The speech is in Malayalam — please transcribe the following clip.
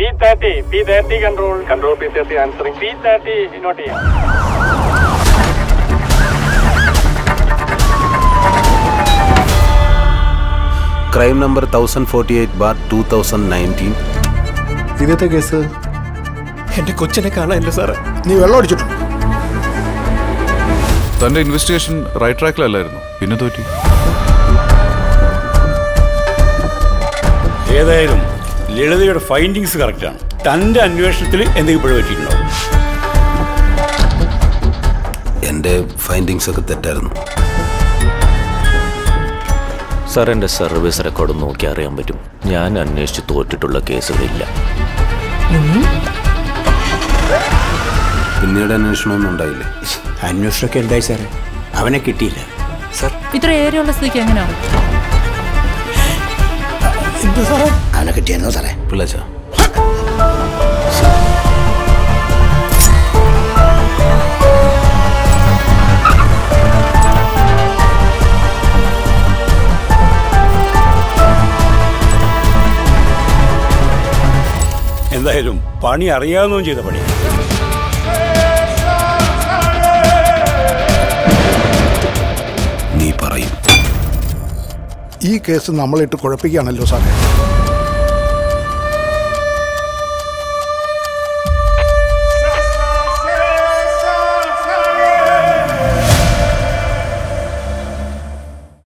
P thirty P thirty control control P thirty answering P thirty note ചെയ്യാം crime number thousand forty eight bar two thousand nineteen ഇന്നത്തെ കേസ്? എന്റെ കൊച്ചിനെ കാണാനില്ല സാറേ. നീ വെള്ളം അടിച്ചിട്ടുണ്ട് തന്റെ ഇൻവെസ്റ്റിഗേഷൻ റൈറ്റ് ട്രാക്കിലല്ലായിരുന്നു പിന്നെ തോറ്റി. ഏതായാലും ലളിതയുടെ ഫൈൻഡിങ്സ് കറക്റ്റാണ് തന്റെ അന്വേഷണത്തിൽ എന്തെങ്കിലും പിഴ പറ്റിയിട്ടുണ്ടോ എന്റെ ഫൈൻഡിങ്സ് ഒക്കെ തെറ്റായിരുന്നു. സാർ എന്റെ സർവീസ് റെക്കോർഡ് നോക്കി അറിയാൻ പറ്റും. ഞാൻ അന്വേഷിച്ച് തോറ്റിട്ടുള്ള കേസുകളില്ല. പിന്നീട് അന്വേഷണമൊന്നും ഉണ്ടായില്ല? അന്വേഷണമൊക്കെ എന്തായി സാറേ? അവനെ കിട്ടിയില്ല. ഇത്ര ഏരിയുള്ള സ്ഥിതിക്ക് എങ്ങനെയാണ് അവനെ കിട്ടിയായിരുന്നു സാറേ? പിള്ളേച്ച? എന്തായാലും പണി അറിയാവുന്നതും ചെയ്ത പണി ഈ കേസ് നമ്മളിട്ട് കുഴപ്പിക്കുകയാണല്ലോ സാറേ.